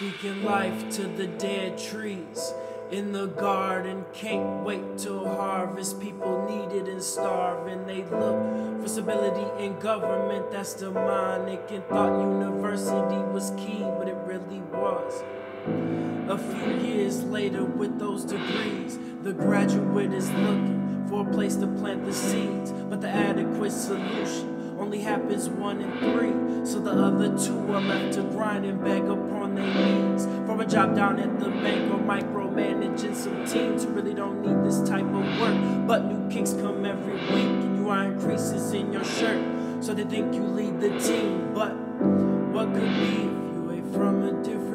Speaking life to the dead trees in the garden. Can't wait till harvest. People need it and starving. They look for stability in government that's demonic and thought university was key, but it really was. A few years later, with those degrees, the graduate is looking for a place to plant the seeds, but the adequate solution only happens one in three. The other two are left to grind and beg upon their knees for a job down at the bank or micromanaging some teams who really don't need this type of work. But new kicks come every week and you iron creases in your shirt. So they think you lead the team. But what could be if you ate from a different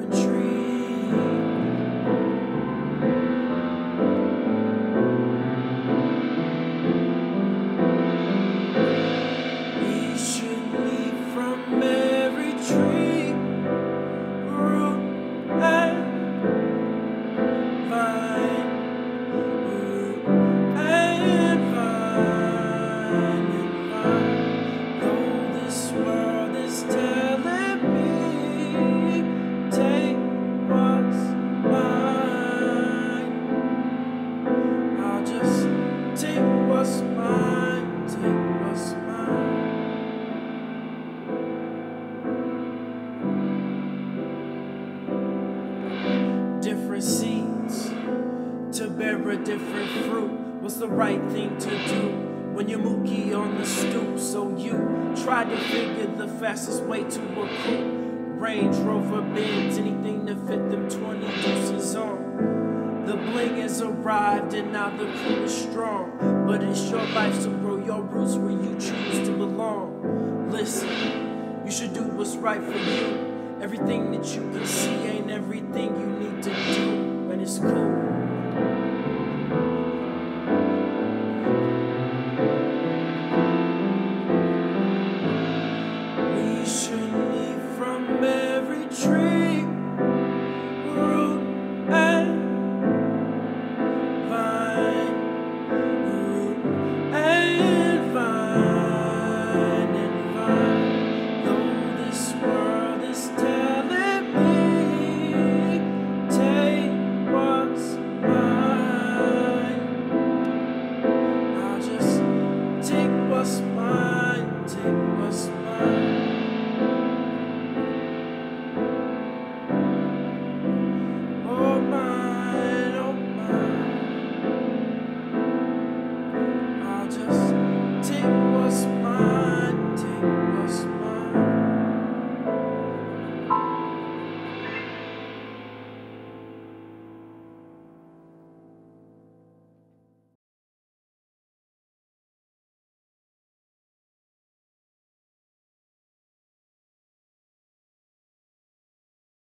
different seeds to bear a different fruit. What's the right thing to do when you're mookie on the stoop? So you try to figure the fastest way to a coupe. Range Rover Benz, anything to fit them 20 deuces on. The bling has arrived and now the crew is strong. But it's your life, so grow your roots where you choose to belong. Listen, you should do what's right for you. Everything that you can see ain't everything you need to do. when it's cool.